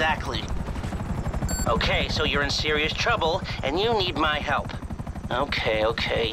exactly. Okay, so you're in serious trouble, and you need my help. Okay, okay.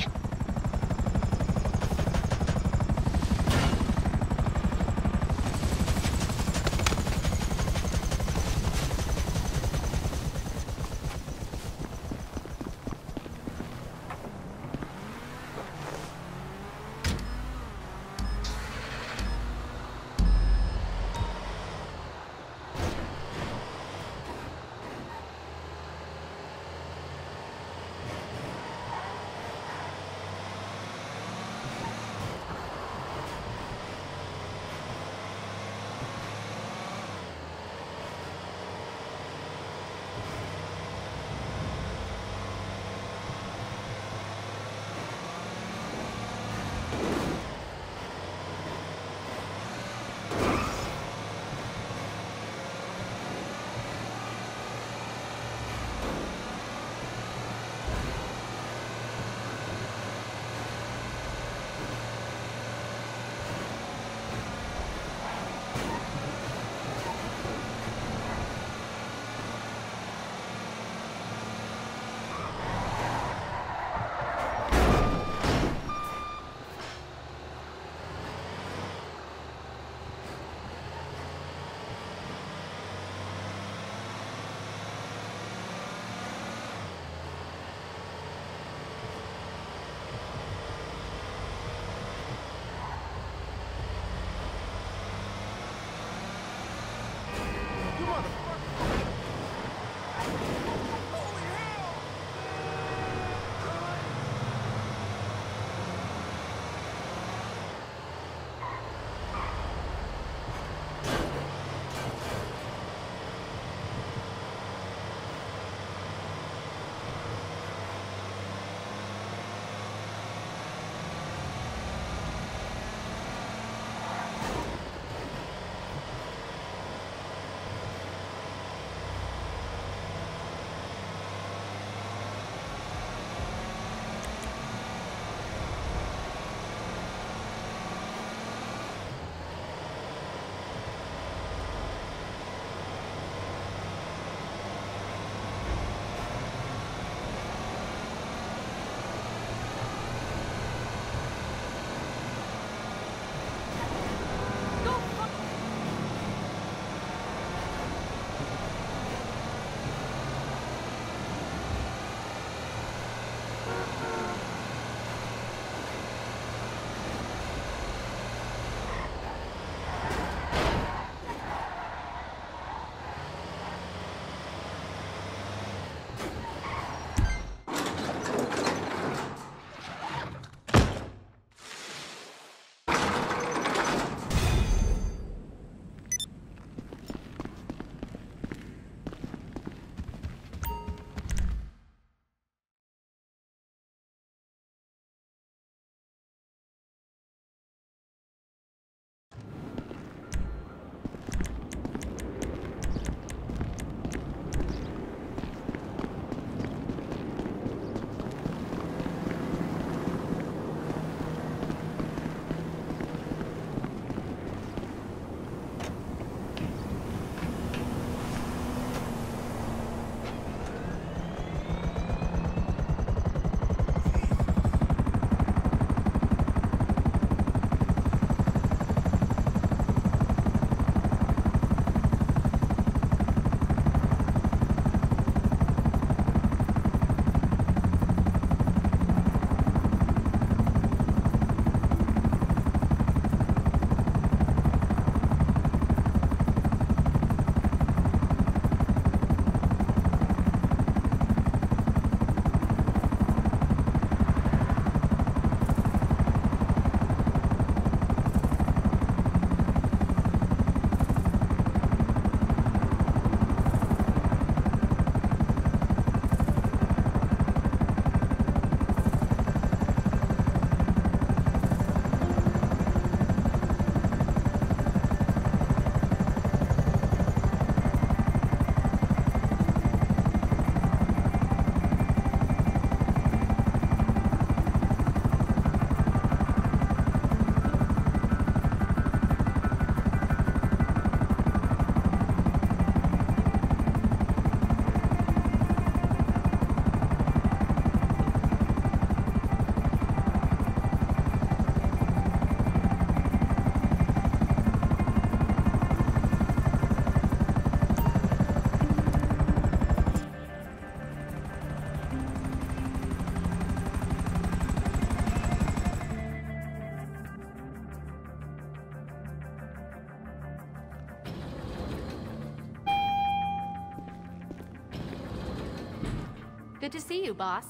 Good to see you, boss.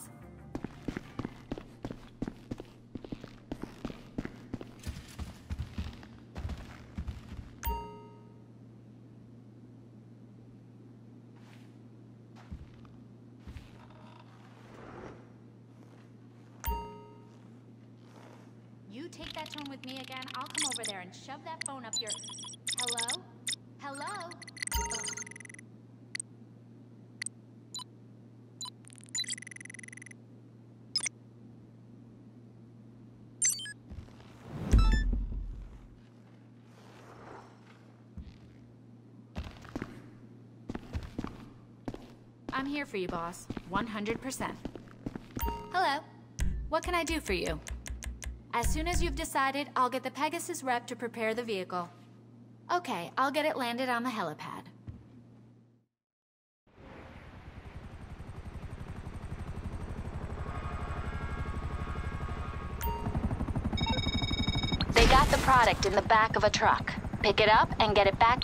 You take that tone with me again, I'll come over there and shove that phone up your... Hello? Hello? I'm here for you, boss. 100%. Hello. What can I do for you? As soon as you've decided, I'll get the Pegasus rep to prepare the vehicle. Okay, I'll get it landed on the helipad. They got the product in the back of a truck. Pick it up and get it back